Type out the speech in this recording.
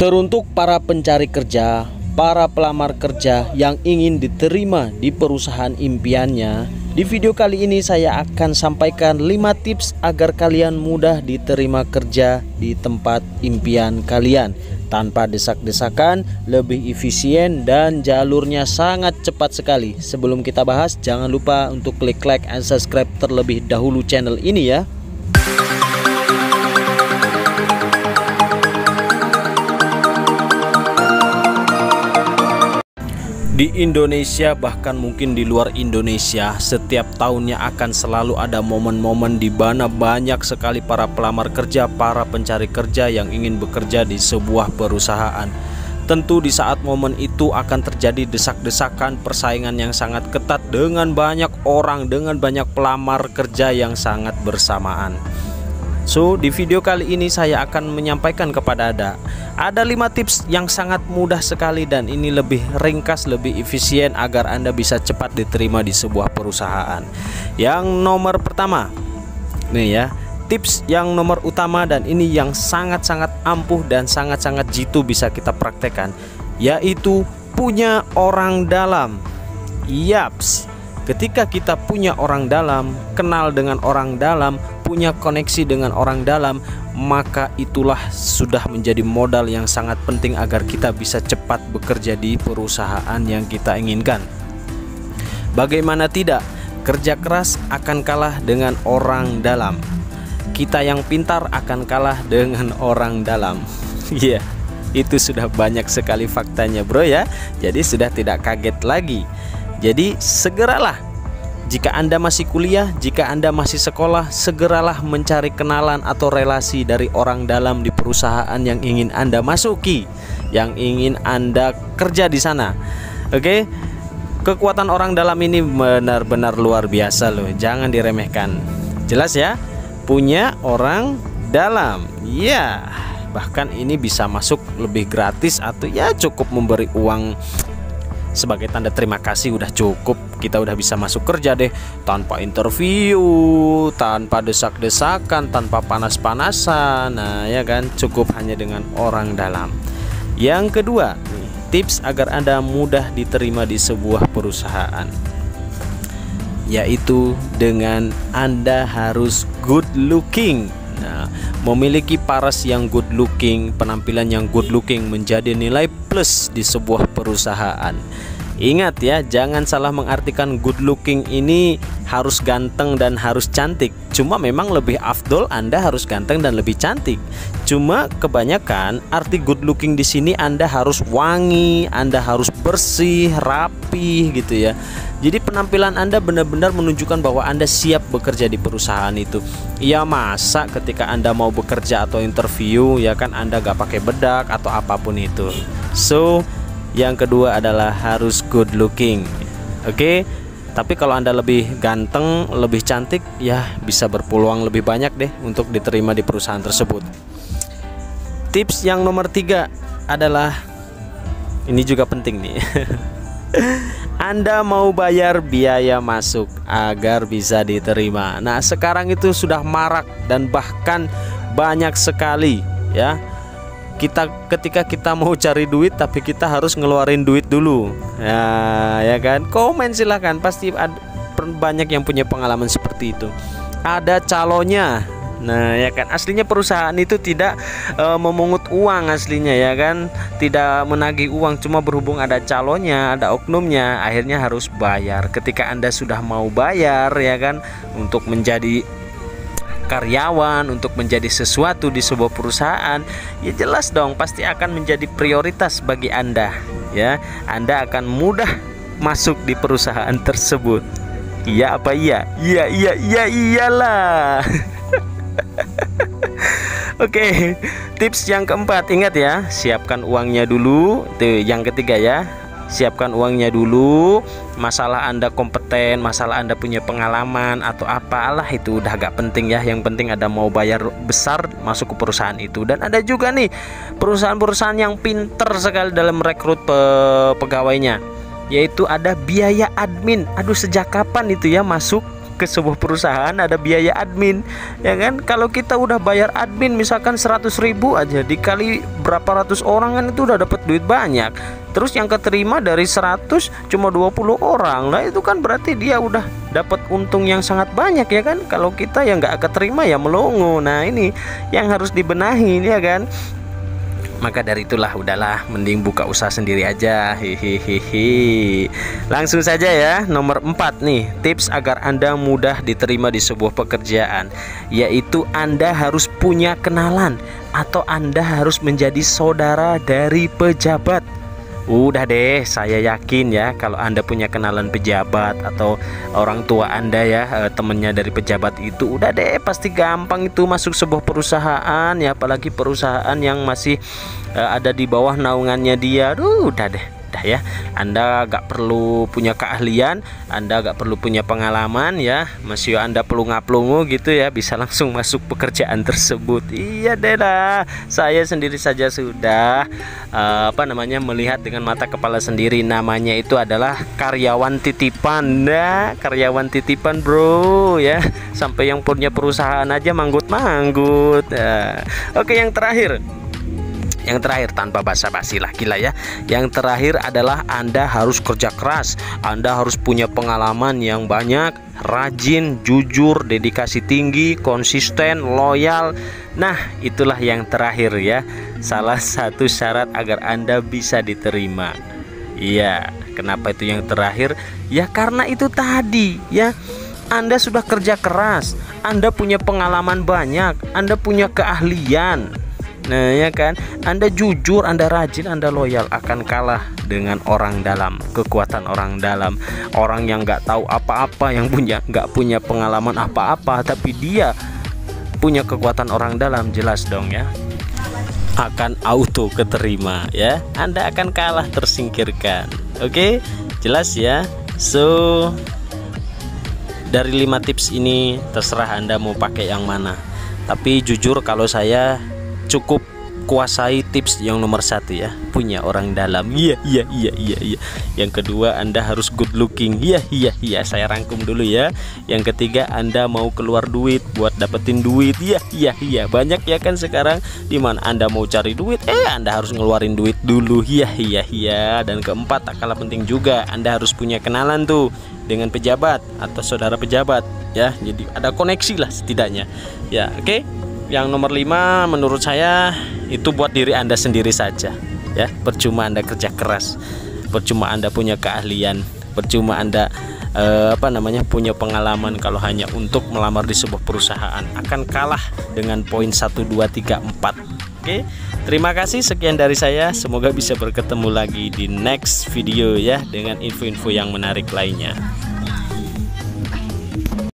Teruntuk para pencari kerja, para pelamar kerja yang ingin diterima di perusahaan impiannya, di video kali ini saya akan sampaikan 5 tips agar kalian mudah diterima kerja di tempat impian kalian tanpa desak-desakan, lebih efisien dan jalurnya sangat cepat sekali. Sebelum kita bahas, jangan lupa untuk klik like and subscribe terlebih dahulu channel ini ya. Di Indonesia bahkan mungkin di luar Indonesia setiap tahunnya akan selalu ada momen-momen di mana banyak sekali para pelamar kerja, para pencari kerja yang ingin bekerja di sebuah perusahaan. Tentu di saat momen itu akan terjadi desak-desakan persaingan yang sangat ketat dengan banyak orang, dengan banyak pelamar kerja yang sangat bersamaan. So, di video kali ini saya akan menyampaikan kepada Anda ada lima tips yang sangat mudah sekali dan ini lebih ringkas, lebih efisien agar Anda bisa cepat diterima di sebuah perusahaan. Yang nomor pertama, nih ya, tips yang nomor utama dan ini yang sangat-sangat ampuh dan sangat-sangat jitu bisa kita praktekkan, yaitu punya orang dalam. Yaps, ketika kita punya orang dalam, kenal dengan orang dalam, punya koneksi dengan orang dalam, maka itulah sudah menjadi modal yang sangat penting agar kita bisa cepat bekerja di perusahaan yang kita inginkan. Bagaimana tidak, kerja keras akan kalah dengan orang dalam. Kita yang pintar akan kalah dengan orang dalam. Iya, yeah, itu sudah banyak sekali faktanya, Bro ya. Jadi sudah tidak kaget lagi. Jadi segeralah jika Anda masih kuliah, jika Anda masih sekolah, segeralah mencari kenalan atau relasi dari orang dalam di perusahaan yang ingin Anda masuki, yang ingin Anda kerja di sana. Oke. Kekuatan orang dalam ini benar-benar luar biasa loh, jangan diremehkan. Jelas ya? Punya orang dalam. Ya, bahkan ini bisa masuk lebih gratis atau ya cukup memberi uang sebagai tanda terima kasih udah cukup kita udah bisa masuk kerja deh. Tanpa interview tanpa desak-desakan tanpa panas-panasan. Nah ya kan? Cukup hanya dengan orang dalam. Yang kedua tips agar anda mudah diterima di sebuah perusahaan. Yaitu dengan anda harus good looking Nah, memiliki paras yang good looking, penampilan yang good looking menjadi nilai plus di sebuah perusahaan. Ingat ya, jangan salah mengartikan good looking ini harus ganteng dan harus cantik. Cuma memang lebih afdol Anda harus ganteng dan lebih cantik. Cuma kebanyakan arti good looking di sini Anda harus wangi, Anda harus bersih, rapi gitu ya. Jadi penampilan Anda benar-benar menunjukkan bahwa Anda siap bekerja di perusahaan itu. Ya masa ketika Anda mau bekerja atau interview ya kan Anda gak pakai bedak atau apa pun itu. So yang kedua adalah harus good looking. Oke. Okay? Tapi kalau Anda lebih ganteng, lebih cantik, ya bisa berpeluang lebih banyak deh untuk diterima di perusahaan tersebut. Tips yang nomor tiga adalah ini juga penting nih. Anda mau bayar biaya masuk agar bisa diterima. Nah, sekarang itu sudah marak dan bahkan banyak sekali ya kita ketika kita mau cari duit tapi kita harus ngeluarin duit dulu. Ya ya kan? Komen silahkan. Pasti ada banyak yang punya pengalaman seperti itu. Ada calonnya. Nah, ya kan? Aslinya perusahaan itu tidak e, memungut uang aslinya ya kan, tidak menagih uang cuma berhubung ada calonnya, ada oknumnya, akhirnya harus bayar. Ketika Anda sudah mau bayar ya kan? Untuk menjadi karyawan untuk menjadi sesuatu di sebuah perusahaan, ya jelas dong pasti akan menjadi prioritas bagi Anda, ya. Anda akan mudah masuk di perusahaan tersebut. Iya apa iya? Iya iya iya iyalah. Oke, okay, tips yang keempat ingat ya, siapkan uangnya dulu. Tuh, yang ketiga ya, siapkan uangnya dulu. Masalah anda kompeten masalah anda punya pengalaman atau apalah itu udah gak penting ya. Yang penting ada mau bayar besar masuk ke perusahaan itu. Dan ada juga nih perusahaan-perusahaan yang pinter sekali dalam rekrut pe pegawainya. Yaitu ada biaya admin. Aduh sejak kapan itu ya masuk ke sebuah perusahaan ada biaya admin ya kan? Kalau kita udah bayar admin misalkan 100 ribu aja dikali berapa ratus orang kan itu udah dapat duit banyak. Terus yang keterima dari 100 cuma 20 orang. Lah itu kan berarti dia udah dapat untung yang sangat banyak ya kan? Kalau kita yang nggak keterima ya melongo. Nah ini yang harus dibenahi ya kan maka dari itulah udahlah mending buka usaha sendiri aja. Hihihi langsung saja ya nomor 4 nih tips agar anda mudah diterima di sebuah pekerjaan yaitu anda harus punya kenalan atau anda harus menjadi saudara dari pejabat Udah deh, saya yakin ya kalau Anda punya kenalan pejabat atau orang tua Anda ya, eh, temennya dari pejabat itu, udah deh pasti gampang itu masuk sebuah perusahaan ya, apalagi perusahaan yang masih eh, ada di bawah naungannya dia. Duh, udah deh mudah ya. Anda gak perlu punya keahlian Anda gak perlu punya pengalaman ya. Masih Anda perlu ngaplungu gitu ya bisa langsung masuk pekerjaan tersebut. Iya deh lah saya sendiri saja sudah uh, apa namanya melihat dengan mata kepala sendiri. Namanya itu adalah karyawan titipan. Nah karyawan titipan bro ya. Sampai yang punya perusahaan aja manggut-manggut. Nah. oke yang terakhir yang terakhir tanpa basa-basi lah gila ya. Yang terakhir adalah Anda harus kerja keras. Anda harus punya pengalaman yang banyak rajin jujur dedikasi tinggi konsisten loyal. Nah itulah yang terakhir ya. Salah satu syarat agar Anda bisa diterima. Iya kenapa itu yang terakhir? Ya karena itu tadi ya. Anda sudah kerja keras, Anda punya pengalaman banyak, Anda punya keahlian, Nah ya kan? Anda jujur Anda rajin Anda loyal akan kalah dengan orang dalam kekuatan orang dalam. Orang yang nggak tahu apa-apa yang punya nggak punya pengalaman apa-apa tapi dia punya kekuatan orang dalam jelas dong ya. Akan auto keterima ya. Anda akan kalah tersingkirkan. Oke? Jelas ya? So dari lima tips ini terserah Anda mau pakai yang mana. Tapi jujur kalau saya cukup kuasai tips yang nomor satu ya. Punya orang dalam. Iya iya iya iya iya. Yang kedua anda harus good looking. Iya iya iya. Saya rangkum dulu ya. Yang ketiga anda mau keluar duit buat dapetin duit. Iya iya iya. Banyak ya kan sekarang di mana anda mau cari duit? Eh anda harus ngeluarin duit dulu. Iya iya iya. Dan keempat tak kalah penting juga anda harus punya kenalan tuh dengan pejabat atau saudara pejabat ya. Jadi ada koneksi lah setidaknya. Ya oke? okay? Yang nomor 5 menurut saya itu buat diri Anda sendiri saja ya percuma Anda kerja keras percuma Anda punya keahlian percuma Anda eh, apa namanya punya pengalaman kalau hanya untuk melamar di sebuah perusahaan akan kalah dengan poin 1 2 3 4 Oke, terima kasih sekian dari saya. Semoga bisa berketemu lagi di next video ya dengan info-info yang menarik lainnya.